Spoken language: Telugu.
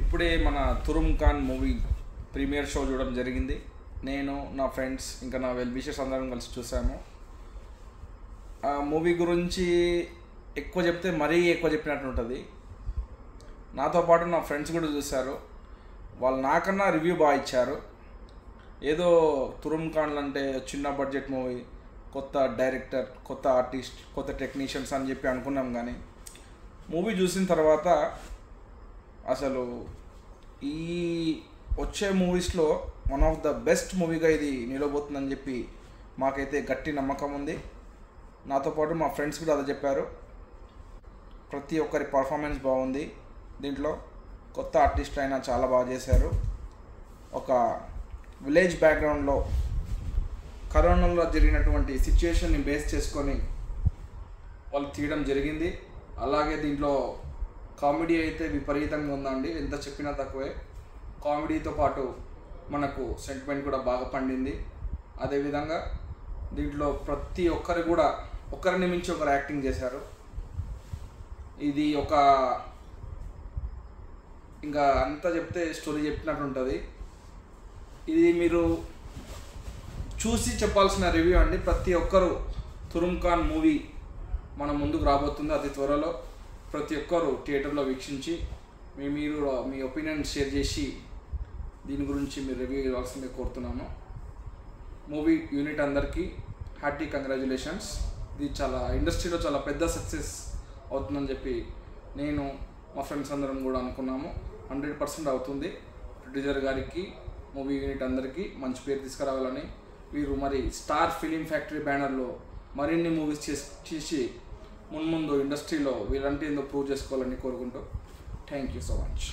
ఇప్పుడే మన Turum Khan movie premiere show చూడడం జరిగింది. నేను నా ఫ్రెండ్స్ ఇంకా నా వెల్ విషెస్ అందరం కలిసి చూసాము. ఆ మూవీ గురించి ఎక్కువ చెప్తే మరీ ఎక్కువ చెప్పినట్టు ఉంటుంది. నాతో పాటు నా ఫ్రెండ్స్ కూడా చూశారు. వాళ్ళు నాకన్నా రివ్యూ బాగా ఇచ్చారు. ఏదో తురుమ్ ఖాన్లు అంటే చిన్న బడ్జెట్ మూవీ కొత్త డైరెక్టర్ కొత్త ఆర్టిస్ట్ కొత్త టెక్నీషియన్స్ అని చెప్పి అనుకున్నాం కానీ మూవీ చూసిన తర్వాత అసలు ఈ వచ్చే మూవీస్లో వన్ ఆఫ్ ద బెస్ట్ మూవీగా ఇది నిలబోతుందని చెప్పి మాకైతే గట్టి నమ్మకం ఉంది. నాతో పాటు మా ఫ్రెండ్స్ కూడా అదే చెప్పారు. ప్రతి ఒక్కరి పర్ఫార్మెన్స్ బాగుంది. దీంట్లో కొత్త ఆర్టిస్ట్ అయినా చాలా బాగా చేశారు. ఒక విలేజ్ బ్యాక్గ్రౌండ్లో కరోనాలో జరిగినటువంటి సిచ్యుయేషన్ని బేస్ చేసుకొని వాళ్ళు తీయడం జరిగింది. అలాగే దీంట్లో కామెడీ అయితే విపరీతంగా ఉందండి. ఎంత చెప్పినా తక్కువే. కామెడీతో పాటు మనకు సెంటిమెంట్ కూడా బాగా పండింది. అదేవిధంగా దీంట్లో ప్రతి ఒక్కరు కూడా ఒకరిని మించి ఒకరు యాక్టింగ్ చేశారు. ఇది ఒక ఇంకా అంతా చెప్తే స్టోరీ చెప్పినట్టు ఉంటుంది. ఇది మీరు చూసి చెప్పాల్సిన రివ్యూ అండి. ప్రతి ఒక్కరు తురుమ్ ఖాన్ మూవీ మన ముందుకు రాబోతుంది అతి త్వరలో. ప్రతి ఒక్కరు థియేటర్లో వీక్షించి మీ మీరు మీ ఒపీనియన్ షేర్ చేసి దీని గురించి మీరు రివ్యూ ఇవ్వాల్సిందే కోరుతున్నాను. మూవీ యూనిట్ అందరికీ హ్యాపీ కంగ్రాచులేషన్స్. ఇది చాలా ఇండస్ట్రీలో చాలా పెద్ద సక్సెస్ అవుతుందని చెప్పి నేను మా ఫ్రెండ్స్ అందరం కూడా అనుకున్నాము. హండ్రెడ్ పర్సెంట్ అవుతుంది. ప్రొడ్యూసర్ గారికి మూవీ యూనిట్ అందరికీ మంచి పేరు తీసుకురావాలని వీరు మరి స్టార్ ఫిలిం ఫ్యాక్టరీ బ్యానర్లో మరిన్ని మూవీస్ చేసి చేసి మున్ముందు ఇండస్ట్రీలో వీళ్ళంటే ఏందో ప్రూవ్ చేసుకోవాలని కోరుకుంటూ. Thank you so much